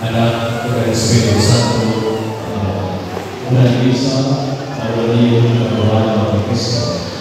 Ana Francisco I believe in the blood of the Christ.